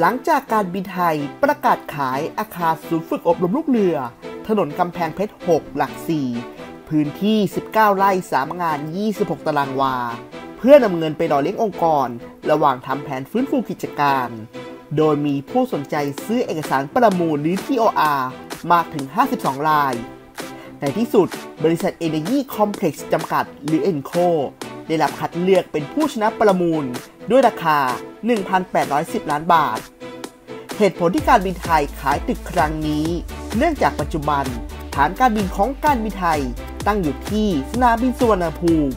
หลังจากการบินไทยประกาศขายอาคารศูนย์ฝึกอบรมลูกเรือ ถนนกำแพงเพชร 6 หลัก 4 พื้นที่ 19 ไร่สามงาน 26 ตารางวา เพื่อนำเงินไปดอเลี้ยงองค์กร ระหว่างทำแผนฟื้นฟูกิจการ โดยมีผู้สนใจซื้อเอกสารประมูลหรือ TOR มากถึง 52 ราย ในที่สุดบริษัท Energy Complex จำกัดหรือ ENCO ได้รับคัดเลือกเป็นผู้ชนะประมูล ด้วยราคา 1,810 ล้านบาท เหตุผลที่การบินไทยขายตึกครั้งนี้ เนื่องจากปัจจุบัน ฐานการบินของการบินไทยตั้งอยู่ที่สนามบินสุวรรณภูมิ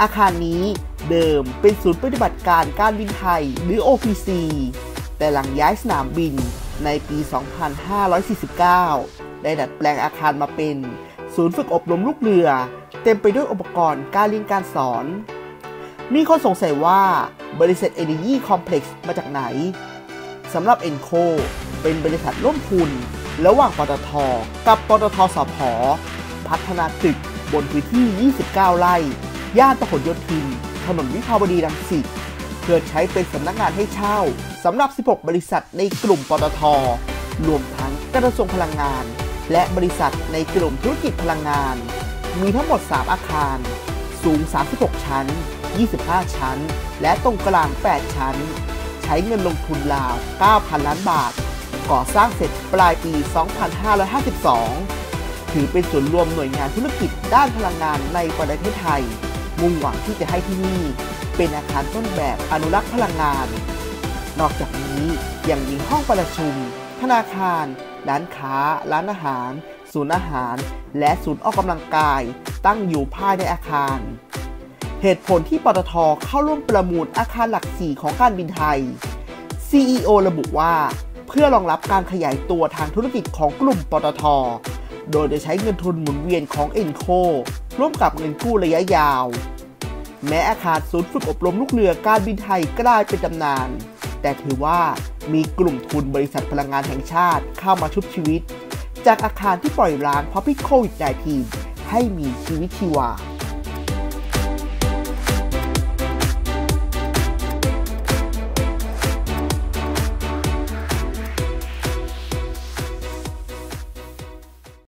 อาคารนี้เดิมเป็นศูนย์ปฏิบัติการการบินไทยหรือ OPC แต่หลังย้ายสนามบินในปี 2549 ได้ดัดแปลงอาคารมาเป็น ศูนย์ฝึกอบรมลูกเรือ เต็มไปด้วยอุปกรณ์การเรียนการสอน มีคนสงสัยว่าบริษัท Energy Complex มาจากไหนสำหรับ Enco เป็นบริษัทร่วมทุน ระหว่างปตท กับปตทสพพัฒนาตึกบนพื้นที่ 29 ไร่ ย่านพหลโยธิน ถนนวิภาวดีรังสิต เพื่อใช้เป็นสำนักงานให้เช่าสำหรับ 16 บริษัทในกลุ่มปตท รวมทั้งกระทรวงพลังงาน และบริษัทในกลุ่มธุรกิจพลังงาน มีทั้งหมด 3 อาคาร สูง 36 ชั้น 25 ชั้น และตรงกลาง 8 ชั้น ใช้เงินลงทุนราว 9,000 ล้านบาท ก่อสร้างเสร็จปลายปี 2552 ถือเป็นส่วนรวมหน่วยงานธุรกิจด้านพลังงานในประเทศไทย มุ่งหวังที่จะให้ที่นี่ เป็นอาคารต้นแบบอนุรักษ์พลังงาน นอกจากนี้ยังมีห้องประชุม ธนาคาร ร้านค้า ร้านอาหาร ศูนย์อาหาร และศูนย์ออกกำลังกาย ตั้งอยู่ภายในอาคาร เหตุผลที่ปตทเข้าร่วมประมูลอาคารหลักสี่ของการบินไทย CEO ระบุว่า เพื่อรองรับการขยายตัวทางธุรกิจของกลุ่มปตท โดยจะใช้เงินทุนหมุนเวียนของ ENCO ร่วมกับเงินกู้ระยะยาว แม้อาคารศูนย์ฝึกอบรมลูกเรือการบินไทยกลายเป็นตำนาน แต่ถือว่า มีกลุ่มทุนบริษัทพลังงานแห่งชาติเข้ามาชุบชีวิต จากอาคารที่ปล่อยร้างเพราะพิษโควิด -19 ให้มีชีวิตชีวา